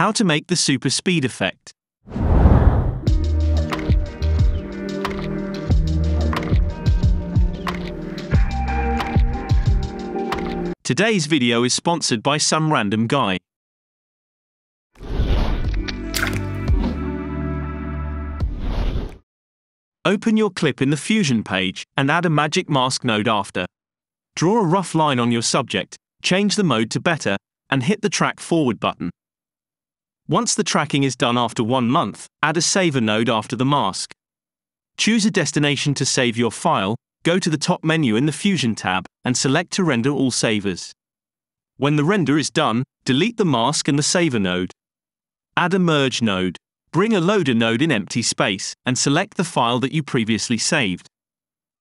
How to make the super speed effect. Today's video is sponsored by some random guy. Open your clip in the Fusion page and add a magic mask node after. Draw a rough line on your subject, change the mode to better, and hit the track forward button. Once the tracking is done after one month, add a saver node after the mask. Choose a destination to save your file, go to the top menu in the Fusion tab, and select to render all savers. When the render is done, delete the mask and the saver node. Add a merge node. Bring a loader node in empty space, and select the file that you previously saved.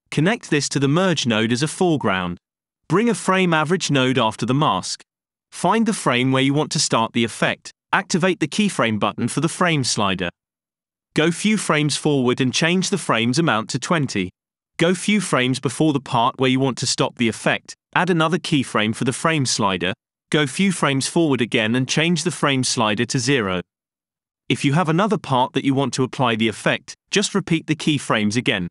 Connect this to the merge node as a foreground. Bring a frame average node after the mask. Find the frame where you want to start the effect. Activate the keyframe button for the frame slider. Go few frames forward and change the frames amount to 20. Go few frames before the part where you want to stop the effect. Add another keyframe for the frame slider. Go few frames forward again and change the frame slider to 0. If you have another part that you want to apply the effect, just repeat the keyframes again.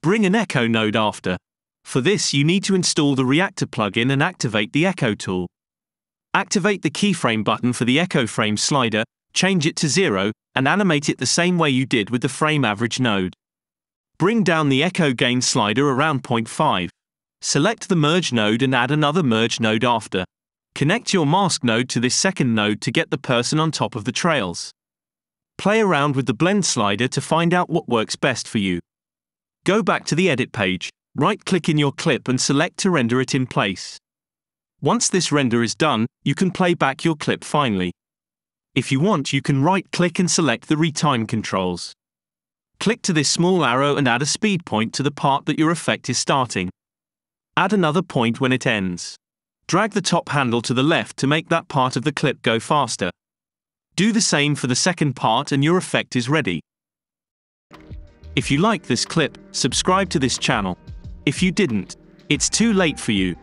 Bring an echo node after. For this you need to install the Reactor plugin and activate the echo tool. Activate the keyframe button for the echo frame slider, change it to 0, and animate it the same way you did with the frame average node. Bring down the echo gain slider around 0.5. Select the merge node and add another merge node after. Connect your mask node to this second node to get the person on top of the trails. Play around with the blend slider to find out what works best for you. Go back to the edit page, right click in your clip and select to render it in place. Once this render is done, you can play back your clip finally. If you want, you can right click and select the retime controls. Click to this small arrow and add a speed point to the part that your effect is starting. Add another point when it ends. Drag the top handle to the left to make that part of the clip go faster. Do the same for the second part and your effect is ready. If you like this clip, subscribe to this channel. If you didn't, it's too late for you.